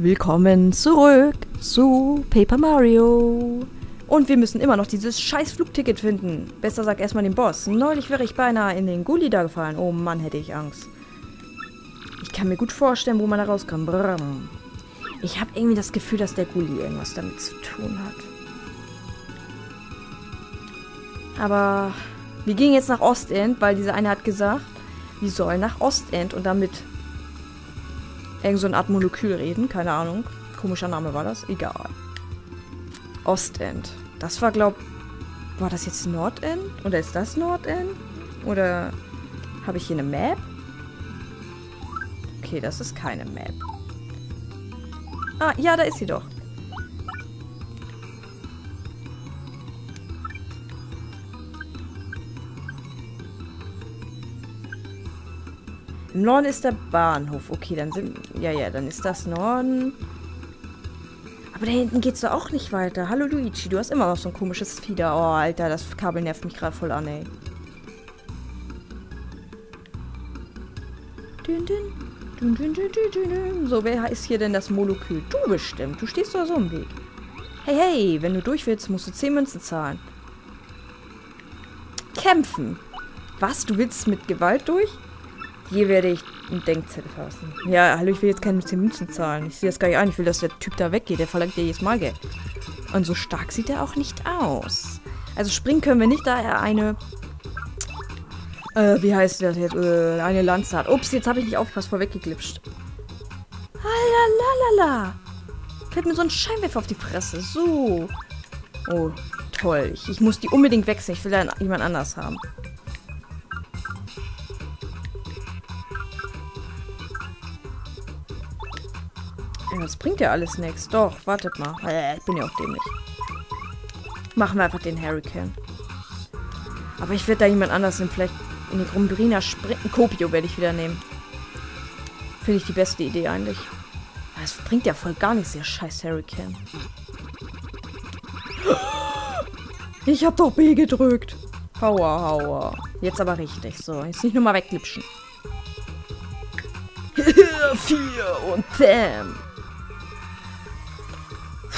Willkommen zurück zu Paper Mario. Und wir müssen immer noch dieses scheiß Flugticket finden. Besser sag erstmal den Boss. Neulich wäre ich beinahe in den Gully da gefallen. Oh Mann, hätte ich Angst. Ich kann mir gut vorstellen, wo man da rauskommt. Brrr. Ich habe irgendwie das Gefühl, dass der Gully irgendwas damit zu tun hat. Aber wir gehen jetzt nach Ostend, weil dieser eine hat gesagt, wir sollen nach Ostend und damit irgend so eine Art Molekül reden. Keine Ahnung. Komischer Name war das. Egal. Ostend. Das war, glaub... War das jetzt Nordend? Oder ist das Nordend? Oder habe ich hier eine Map? Okay, das ist keine Map. Ah, ja, da ist sie doch. Im Norden ist der Bahnhof. Okay, dann sind... Ja, ja, dann ist das Norden. Aber da hinten geht's doch auch nicht weiter. Hallo Luigi, du hast immer noch so ein komisches Fieder. Oh, Alter, das Kabel nervt mich gerade voll an, ey. Dün, dün. Dün, dün, dün, dün, dün. So, wer ist hier denn das Molekül? Du bestimmt. Du stehst doch so im Weg. Hey, hey, wenn du durch willst, musst du 10 Münzen zahlen. Kämpfen. Was? Du willst mit Gewalt durch? Hier werde ich einen Denkzettel fassen. Ja, hallo, ich will jetzt keine 10 Münzen zahlen. Ich sehe das gar nicht ein. Ich will, dass der Typ da weggeht. Der verlangt ja jedes Mal Geld. Und so stark sieht er auch nicht aus. Also springen können wir nicht, da er eine... Äh, wie heißt das jetzt? Äh, eine Lanze hat. Ups, jetzt habe ich nicht aufgepasst, vorweggeglitscht. Lalalala. Fällt mir so ein Scheinwerfer auf die Fresse. So. Oh, toll. Ich, ich muss die unbedingt wechseln. Ich will da jemand anders haben. Das bringt ja alles nichts. Doch, wartet mal. Ich bin ja auch dämlich. Machen wir einfach den Hurricane. Aber ich werde da jemand anders nehmen. Vielleicht in die Grumbrina sprinten. Kopio werde ich wieder nehmen. Finde ich die beste Idee eigentlich. Das bringt ja voll gar nichts, der scheiß Hurricane. Ich hab doch B gedrückt. Hauer, hauer. Jetzt aber richtig. So, jetzt nicht nur mal weglipschen. Vier und bam.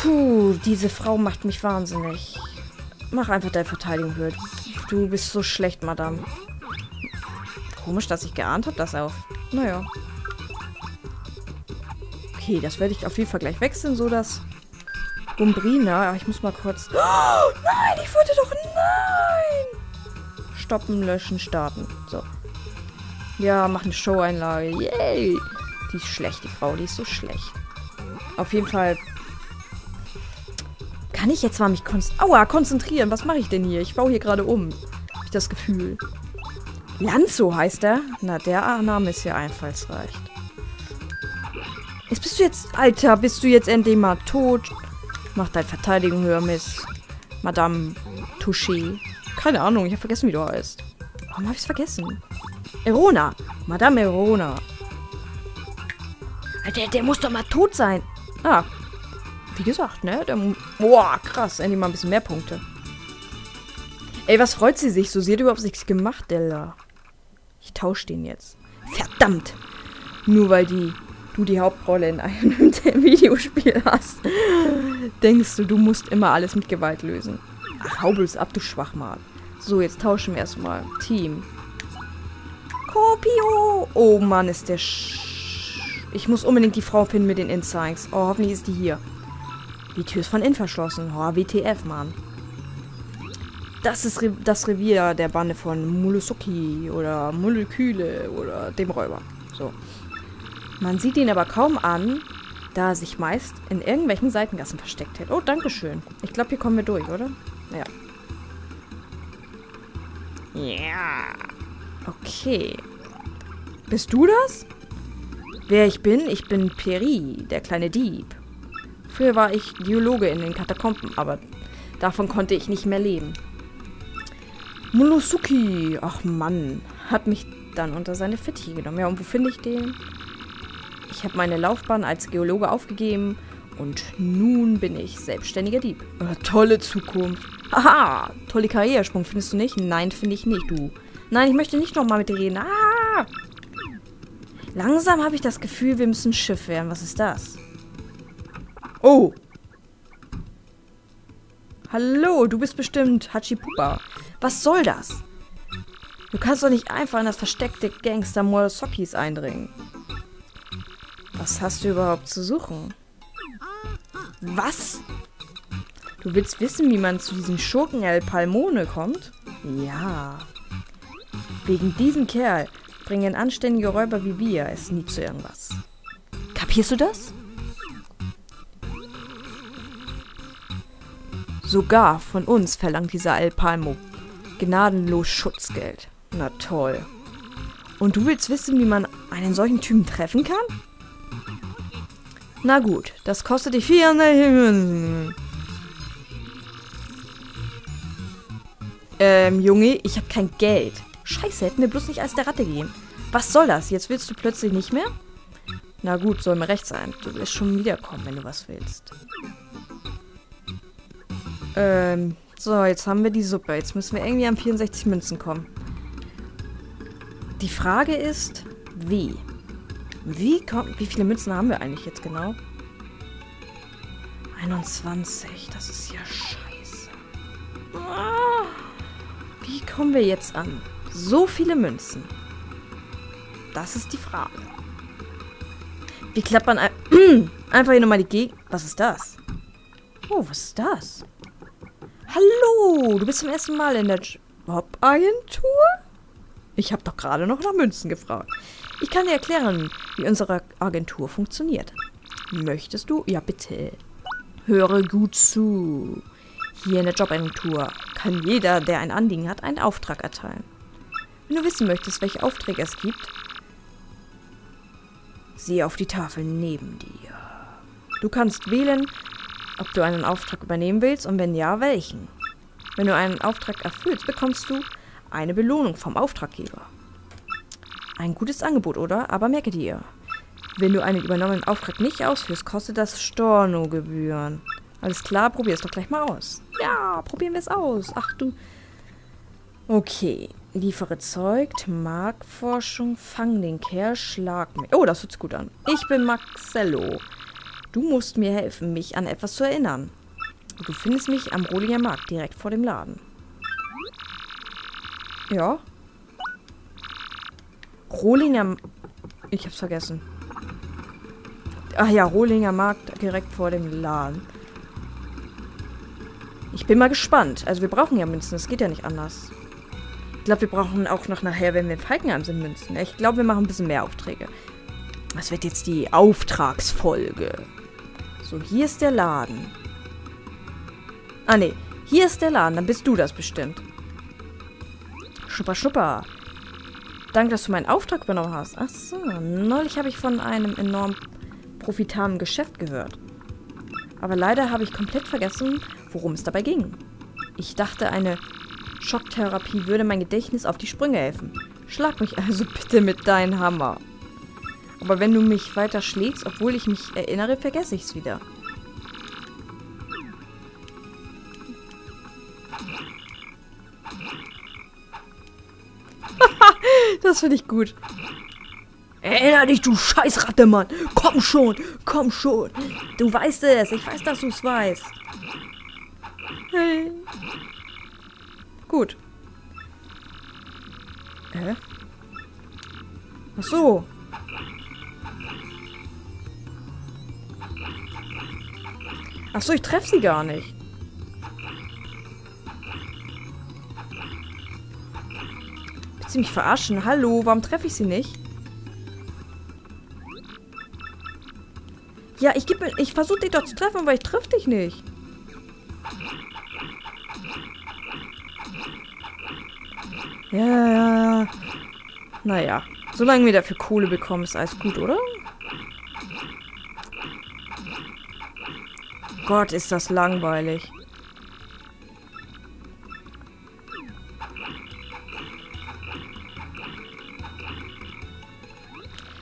Puh, diese Frau macht mich wahnsinnig. Mach einfach deine Verteidigung höher. Du bist so schlecht, Madame. Komisch, dass ich geahnt habe, das auf. Naja. Okay, das werde ich auf jeden Fall gleich wechseln, so dass Umbrina. Ich muss mal kurz. Oh, nein, ich wollte doch. Nein! Stoppen, löschen, starten. So. Ja, mach eine Show-Einlage. Yay! Die ist schlecht, die Frau. Die ist so schlecht. Auf jeden Fall kann ich jetzt mal mich konz Aua, konzentrieren? Was mache ich denn hier? Ich baue hier gerade um. Hab ich das Gefühl. Lanzo heißt er? Na, der Name ist ja einfallsreich. Jetzt bist du jetzt... Alter, bist du jetzt endlich mal tot? Mach deine Verteidigung höher, Miss. Madame Touché. Keine Ahnung, ich habe vergessen, wie du heißt. Warum habe ich es vergessen? Erona. Madame Erona. Alter, der muss doch mal tot sein. Ah, wie gesagt, ne? Der, boah, krass. Endlich mal ein bisschen mehr Punkte. Ey, was freut sie sich? So, sie hat überhaupt nichts gemacht, Della. Ich tausche den jetzt. Verdammt! Nur weil die, du die Hauptrolle in einem Videospiel hast, denkst du, du musst immer alles mit Gewalt lösen. Ach, hau bloß ab, du Schwachmann. So, jetzt tauschen wir erstmal. Team. Kopio! Oh Mann, ist der Sch Ich muss unbedingt die Frau finden mit den Insights. Oh, hoffentlich ist die hier. Die Tür ist von innen verschlossen. Oh, WTF, Mann. Das ist Re das Revier der Bande von Mulusuki oder Moleküle oder dem Räuber. So. Man sieht ihn aber kaum an, da er sich meist in irgendwelchen Seitengassen versteckt hält. Oh, danke schön. Ich glaube, hier kommen wir durch, oder? Ja. Ja. Okay. Bist du das? Wer ich bin? Ich bin Peri, der kleine Dieb. Früher war ich Geologe in den Katakomben, aber davon konnte ich nicht mehr leben. Mulusuki, ach Mann, hat mich dann unter seine Fittiche genommen. Ja, und wo finde ich den? Ich habe meine Laufbahn als Geologe aufgegeben und nun bin ich selbstständiger Dieb. Äh, tolle Zukunft. Haha, tolle Karrieresprung, findest du nicht? Nein, finde ich nicht, du. Nein, ich möchte nicht nochmal mit dir reden. Ah! Langsam habe ich das Gefühl, wir müssen Schiff werden. Was ist das? Oh. Hallo, du bist bestimmt Hachipupa. Was soll das? Du kannst doch nicht einfach in das versteckte Gangster Morosokis eindringen. Was hast du überhaupt zu suchen? Was? Du willst wissen, wie man zu diesem Schurken El Palmone kommt? Ja. Wegen diesem Kerl bringen anständige Räuber wie wir es nie zu irgendwas. Kapierst du das? Sogar von uns verlangt dieser El Palmo gnadenlos Schutzgeld. Na toll. Und du willst wissen, wie man einen solchen Typen treffen kann? Na gut, das kostet dich 400 Ähm, Junge, ich habe kein Geld. Scheiße, hätten wir bloß nicht als der Ratte gehen. Was soll das? Jetzt willst du plötzlich nicht mehr? Na gut, soll mir recht sein. Du wirst schon wiederkommen, wenn du was willst. Ähm, so, jetzt haben wir die Suppe. Jetzt müssen wir irgendwie an 64 Münzen kommen. Die Frage ist, wie? Wie kommt, wie viele Münzen haben wir eigentlich jetzt genau? 21, das ist ja scheiße. Ah, wie kommen wir jetzt an? So viele Münzen. Das ist die Frage. Wie klappt man ein einfach hier nochmal die Gegend... Was ist das? Oh, was ist das? Hallo, du bist zum ersten Mal in der Jobagentur? Ich habe doch gerade noch nach Münzen gefragt. Ich kann dir erklären, wie unsere Agentur funktioniert. Möchtest du? Ja, bitte. Höre gut zu. Hier in der Jobagentur kann jeder, der ein Anliegen hat, einen Auftrag erteilen. Wenn du wissen möchtest, welche Aufträge es gibt, siehe auf die Tafel neben dir. Du kannst wählen, ob du einen Auftrag übernehmen willst und wenn ja, welchen. Wenn du einen Auftrag erfüllst, bekommst du eine Belohnung vom Auftraggeber. Ein gutes Angebot, oder? Aber merke dir, wenn du einen übernommenen Auftrag nicht ausführst, kostet das Storno-Gebühren. Alles klar, probier es doch gleich mal aus. Ja, probieren wir es aus. Ach du. Okay. Liefere Zeug, Marktforschung, fang den Kerl, schlag mich. Oh, das hört sich gut an. Ich bin Maxello. Du musst mir helfen, mich an etwas zu erinnern. Du findest mich am Rohlinger Markt, direkt vor dem Laden. Ja. Rohlinger... Ich hab's vergessen. Ach ja, Rohlinger Markt, direkt vor dem Laden. Ich bin mal gespannt. Also wir brauchen ja Münzen, das geht ja nicht anders. Ich glaube, wir brauchen auch noch nachher, wenn wir in Falkenheim sind, Münzen. Ich glaube, wir machen ein bisschen mehr Aufträge. Das wird jetzt die Auftragsfolge. So, hier ist der Laden. Ah, nee. Hier ist der Laden, dann bist du das bestimmt. Schupper, schupper. Danke, dass du meinen Auftrag übernommen hast. Ach so, neulich habe ich von einem enorm profitablen Geschäft gehört. Aber leider habe ich komplett vergessen, worum es dabei ging. Ich dachte, eine Schocktherapie würde mein Gedächtnis auf die Sprünge helfen. Schlag mich also bitte mit deinem Hammer. Aber wenn du mich weiter schlägst, obwohl ich mich erinnere, vergesse ich es wieder. das finde ich gut. Erinner dich, du Scheißratte, Mann. Komm schon, komm schon. Du weißt es. Ich weiß, dass du es weißt. Hey. Gut. Hä? Ach so. Ach so, ich treffe sie gar nicht. Willst du mich verarschen? Hallo, warum treffe ich sie nicht? Ja, ich ich versuche dich doch zu treffen, aber ich triff dich nicht. Ja, ja, ja. Naja. Solange wir dafür Kohle bekommen, ist alles gut, oder? Gott, ist das langweilig.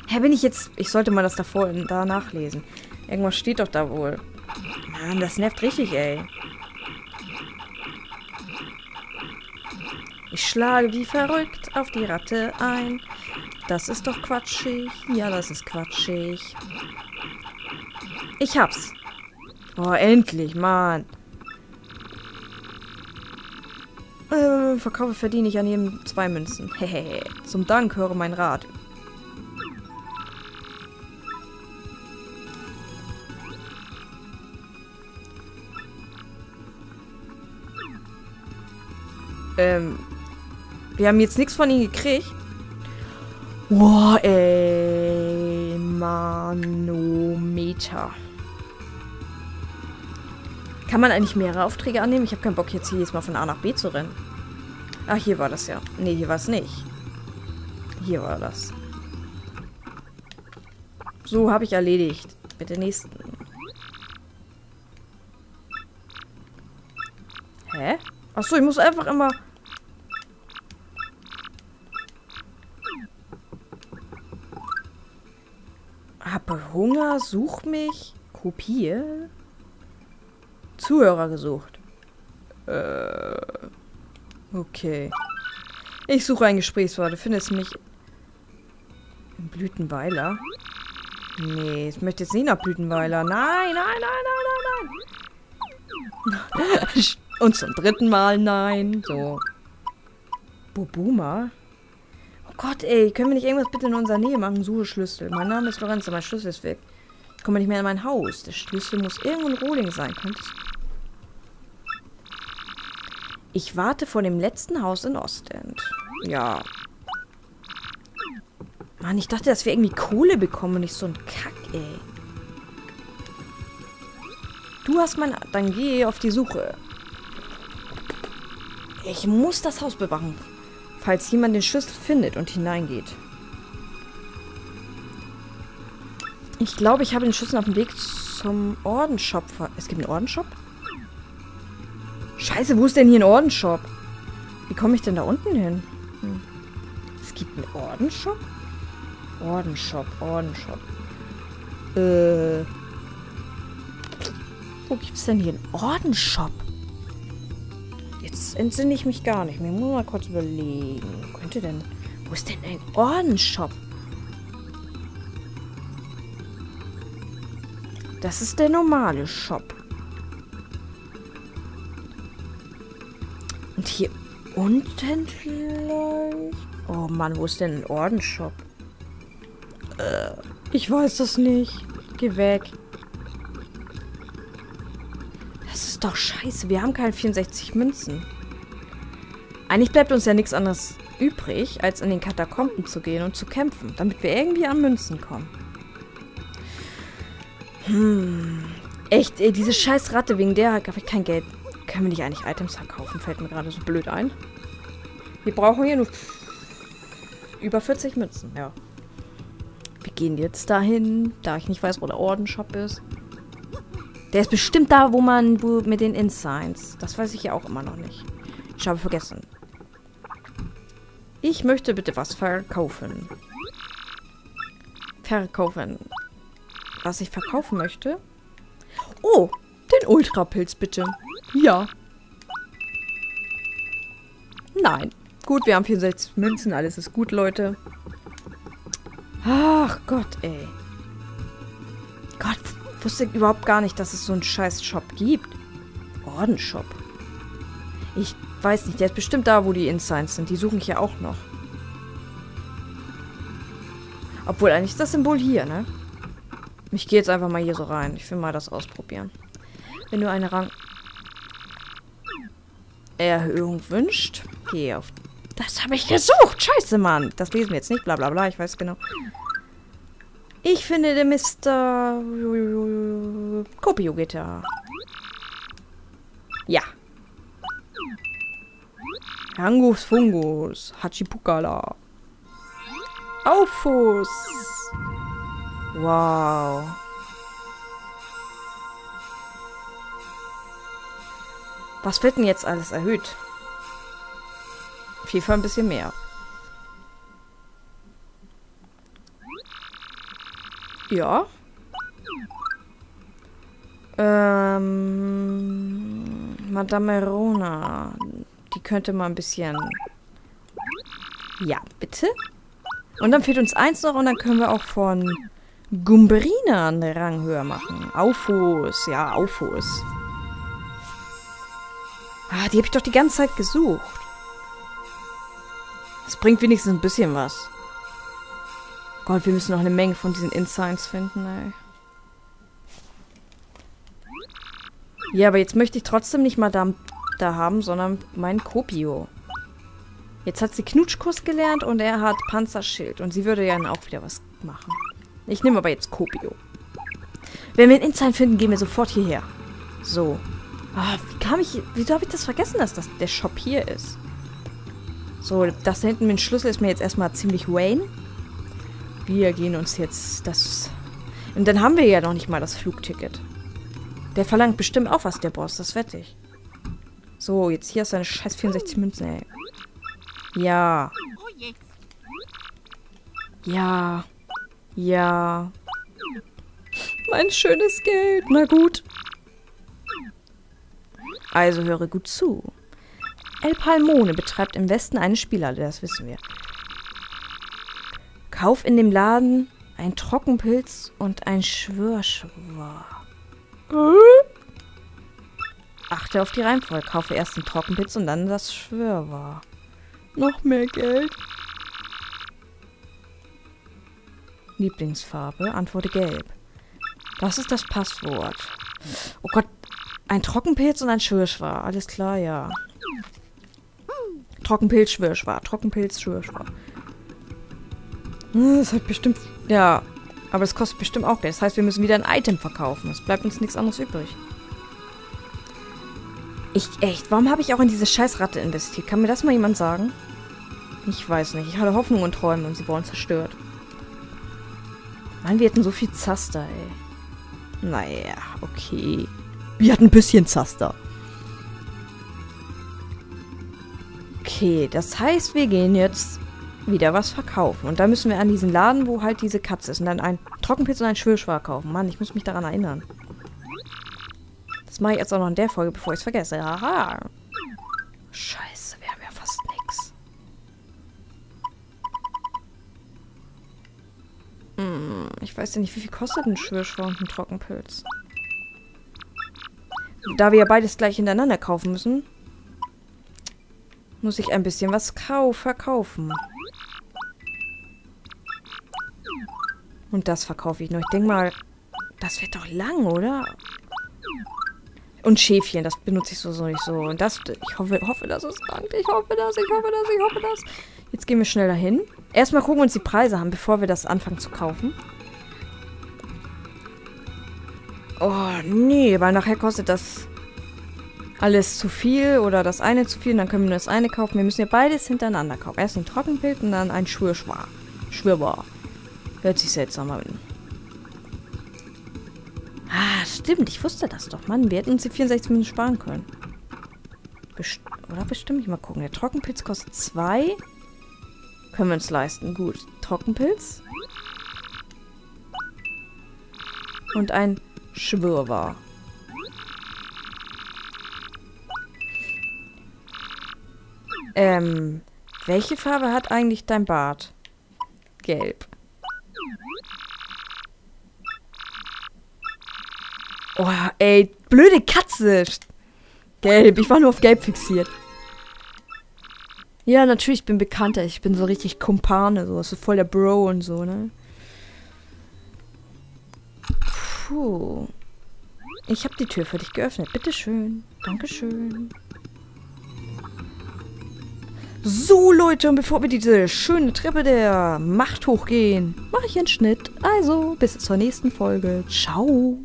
Hä, bin ich jetzt... Ich sollte mal das davor da nachlesen. Irgendwas steht doch da wohl. Mann, das nervt richtig, ey. Ich schlage wie verrückt auf die Ratte ein. Das ist doch quatschig. Ja, das ist quatschig. Ich hab's. Oh, endlich, Mann. Äh, Verkaufe verdiene ich an jedem zwei Münzen. Hehehe. Zum Dank höre mein Rat. Ähm, wir haben jetzt nichts von ihnen gekriegt. Boah, ey, Manometer. Kann man eigentlich mehrere Aufträge annehmen? Ich habe keinen Bock, jetzt hier jetzt mal von A nach B zu rennen. Ach, hier war das ja. Nee, hier war es nicht. Hier war das. So, habe ich erledigt. Mit der nächsten. Hä? Achso, ich muss einfach immer... Habe Hunger, such mich, kopiere. Zuhörer gesucht. Äh. Okay. Ich suche ein Gesprächswort. Findest mich in Blütenweiler? Nee, ich möchte jetzt nicht nach Blütenweiler. Nein, nein, nein, nein, nein, nein. Und zum dritten Mal nein. So. Bobuma? Oh Gott, ey. Können wir nicht irgendwas bitte in unserer Nähe machen? Suche Schlüssel. Mein Name ist Lorenzo. Mein Schlüssel ist weg. Ich komme nicht mehr in mein Haus. Der Schlüssel muss irgendwo in Rohling sein. Könntest ich warte vor dem letzten Haus in Ostend. Ja. Mann, ich dachte, dass wir irgendwie Kohle bekommen und nicht so ein Kack, ey. Du hast mein... Dann geh auf die Suche. Ich muss das Haus bewachen. Falls jemand den Schlüssel findet und hineingeht. Ich glaube, ich habe den Schlüssel auf dem Weg zum Ordenshop. Es gibt einen Ordenshop? Scheiße, wo ist denn hier ein Ordenshop? Wie komme ich denn da unten hin? Hm. Es gibt einen Ordenshop? Ordenshop, Ordenshop. Äh. Wo gibt es denn hier einen Ordenshop? Jetzt entsinne ich mich gar nicht. Mir muss mal kurz überlegen. Wo könnte denn. Wo ist denn ein Ordenshop? Das ist der normale Shop. Und hier unten vielleicht? Oh Mann, wo ist denn ein Ordenshop? Äh, ich weiß das nicht. Geh weg. Das ist doch scheiße. Wir haben keine 64 Münzen. Eigentlich bleibt uns ja nichts anderes übrig, als in den Katakomben zu gehen und zu kämpfen, damit wir irgendwie an Münzen kommen. Hm. Echt, ey, diese scheiß Ratte, wegen der habe ich kein Geld. Können wir nicht eigentlich Items verkaufen? Fällt mir gerade so blöd ein. Wir brauchen hier nur über 40 Münzen, ja. Wir gehen jetzt dahin, da ich nicht weiß, wo der Ordenshop ist. Der ist bestimmt da, wo man wo mit den Insigns. Das weiß ich ja auch immer noch nicht. Ich habe vergessen. Ich möchte bitte was verkaufen. Verkaufen. Was ich verkaufen möchte? Oh, den Ultrapilz bitte. Ja. Nein. Gut, wir haben 64 Münzen. Alles ist gut, Leute. Ach Gott, ey. Gott, wusste überhaupt gar nicht, dass es so einen scheiß Shop gibt. Ordenshop. Ich weiß nicht, der ist bestimmt da, wo die Insigns sind. Die suchen ich ja auch noch. Obwohl, eigentlich ist das Symbol hier, ne? Ich gehe jetzt einfach mal hier so rein. Ich will mal das ausprobieren. Wenn du eine Rang... Erhöhung wünscht. Geh auf... Das habe ich gesucht. Scheiße, Mann. Das lesen wir jetzt nicht. Blablabla. Bla, bla. Ich weiß genau. Ich finde den Mr. Kopio Gitter. Ja. Hangus Fungus. Hachipukala. Aufus. Wow. Was wird denn jetzt alles erhöht? Fall ein bisschen mehr. Ja. Ähm, Madame Rona. Die könnte mal ein bisschen... Ja, bitte? Und dann fehlt uns eins noch und dann können wir auch von Gumberina einen Rang höher machen. Aufos, ja, Aufos. Ah, die habe ich doch die ganze Zeit gesucht. Das bringt wenigstens ein bisschen was. Gott, wir müssen noch eine Menge von diesen Insights finden, ey. Ja, aber jetzt möchte ich trotzdem nicht mal da, da haben, sondern meinen Kopio. Jetzt hat sie Knutschkuss gelernt und er hat Panzerschild. Und sie würde ja dann auch wieder was machen. Ich nehme aber jetzt Kopio. Wenn wir einen Insight finden, gehen wir sofort hierher. So. Ah, wie kam ich... Wieso habe ich das vergessen, dass das der Shop hier ist? So, das da hinten mit dem Schlüssel ist mir jetzt erstmal ziemlich Wayne. Wir gehen uns jetzt das... Und dann haben wir ja noch nicht mal das Flugticket. Der verlangt bestimmt auch was, der Boss, das wette ich. So, jetzt hier ist seine scheiß 64 Münzen, ey. Ja. Ja. Ja. Mein schönes Geld. Na gut. Also höre gut zu. El Palmone betreibt im Westen eine Spielhalle, das wissen wir. Kauf in dem Laden ein Trockenpilz und ein Schwörschwur. Achte auf die Reihenfolge. Kaufe erst den Trockenpilz und dann das Schwörwar. Noch mehr Geld. Lieblingsfarbe. Antworte gelb. Das ist das Passwort. Oh Gott. Ein Trockenpilz und ein Schwirschwar. Alles klar, ja. Trockenpilz, Schwirschwar. Trockenpilz, Schwirschwar. Hm, das hat bestimmt... Ja. Aber es kostet bestimmt auch Geld. Das heißt, wir müssen wieder ein Item verkaufen. Es bleibt uns nichts anderes übrig. Ich, echt, warum habe ich auch in diese Scheißratte investiert? Kann mir das mal jemand sagen? Ich weiß nicht. Ich hatte Hoffnung und Träume und sie wurden zerstört. Mann, wir hatten so viel Zaster, ey. Naja, okay. Wir hatten ein bisschen Zaster. Okay, das heißt, wir gehen jetzt wieder was verkaufen. Und da müssen wir an diesen Laden, wo halt diese Katze ist. Und dann ein Trockenpilz und ein Schwirschwar kaufen. Mann, ich muss mich daran erinnern. Das mache ich jetzt auch noch in der Folge, bevor ich es vergesse. Haha. Scheiße, wir haben ja fast nichts. Hm, ich weiß ja nicht, wie viel kostet ein Schwirschwar und ein Trockenpilz. Da wir ja beides gleich hintereinander kaufen müssen, muss ich ein bisschen was verkaufen. Und das verkaufe ich noch. Ich denke mal, das wird doch lang, oder? Und Schäfchen, das benutze ich so, nicht so. Und das, ich hoffe, hoffe, das ist langt. Ich hoffe das, ich hoffe das, ich hoffe das. Jetzt gehen wir schnell dahin. Erstmal gucken wir uns die Preise an, bevor wir das anfangen zu kaufen. Oh, nee, weil nachher kostet das alles zu viel oder das eine zu viel. Und dann können wir nur das eine kaufen. Wir müssen ja beides hintereinander kaufen. Erst ein Trockenbild und dann ein Schwürschwar. Schwirrbar. Hört sich seltsam an. Ah, stimmt. Ich wusste das doch. Mann, wir hätten uns die 64 Minuten sparen können. Best oder bestimmt. Ich mal gucken. Der Trockenpilz kostet 2. Können wir uns leisten. Gut. Trockenpilz. Und ein Schwirrbar. Ähm, welche Farbe hat eigentlich dein Bart? Gelb. Oh, ey, blöde Katze. Gelb, ich war nur auf Gelb fixiert. Ja, natürlich, ich bin bekannter. Ich bin so richtig Kumpane, so. Ist voll der Bro und so, ne? Puh. Ich habe die Tür für dich geöffnet. Bitteschön. Dankeschön. So, Leute, und bevor wir diese schöne Treppe der Macht hochgehen, mache ich einen Schnitt. Also, bis zur nächsten Folge. Ciao.